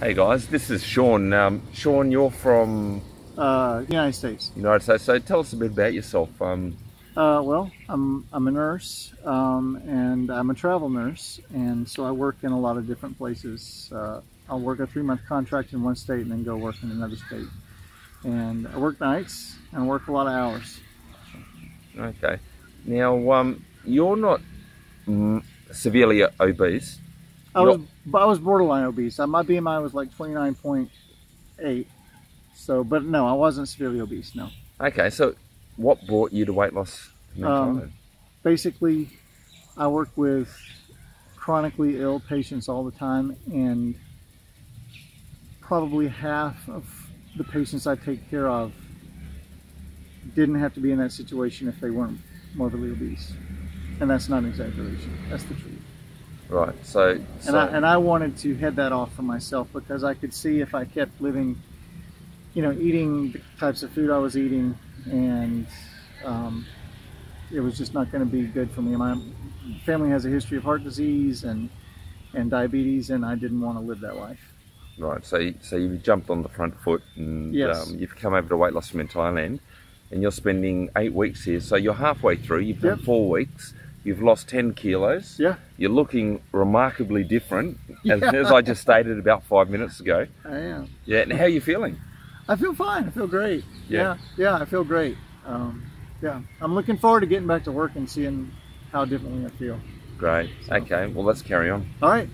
Hey guys, this is Shawn. Um, Shawn, you're from Uh, United States. United States, so tell us a bit about yourself. Um, Uh, well, I'm I'm a nurse, um, and I'm a travel nurse, and so I work in a lot of different places. Uh, I'll work a three month contract in one state and then go work in another state. And I work nights and I work a lot of hours. okay. Now, um, you're not severely obese. I was I was borderline obese. Uh, My BMI was like 29.8. So, but no, I wasn't severely obese. No. Okay, so what brought you to weight loss? Um, basically, I work with chronically ill patients all the time, and probably half of the patients I take care of didn't have to be in that situation if they weren't morbidly obese. And that's not an exaggeration, that's the truth. Right, so, And, so I, and I wanted to head that off for myself because I could see if I kept living, you know, eating the types of food I was eating, and um, it was just not going to be good for me. My family has a history of heart disease and and diabetes, and I didn't want to live that life. right, so you- so you've jumped on the front foot and Yes. um, you've come over to Weight Loss For Men Thailand, and you're spending eight weeks here. So you're halfway through. You've done Yep. four weeks. You've lost ten kilos. Yeah, You're looking remarkably different, as, Yeah. as I just stated about five minutes ago. I am. Yeah, and how are you feeling? I feel fine. I feel great. Yeah. Yeah, yeah, I feel great. Um, yeah, I'm looking forward to getting back to work and seeing how differently I feel. Great. So- Okay, well, let's carry on. All right.